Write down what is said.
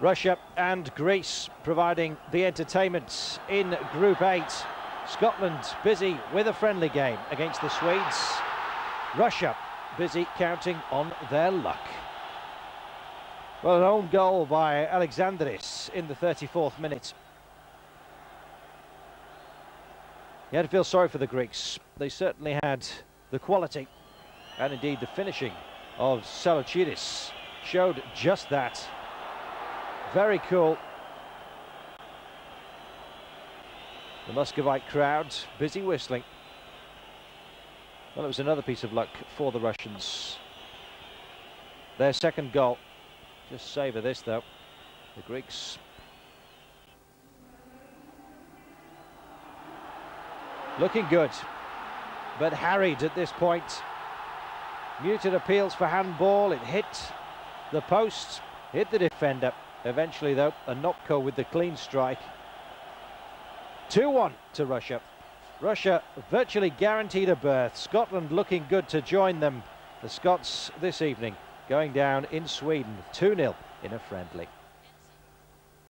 Russia and Greece providing the entertainment in Group 8. Scotland busy with a friendly game against the Swedes. Russia busy counting on their luck. Well, an own goal by Alexandris in the 34th minute. You had to feel sorry for the Greeks. They certainly had the quality and indeed the finishing of Tsalouchidis showed just that. Very cool. The Muscovite crowd busy whistling. Well, it was another piece of luck for the Russians. Their second goal. Just savour this, though. The Greeks. Looking good, but harried at this point. Muted appeals for handball. It hit the post, hit the defender. Eventually, though, a Onopko with the clean strike. 2-1 to Russia. Russia virtually guaranteed a berth. Scotland looking good to join them. The Scots this evening going down in Sweden 2-0 in a friendly.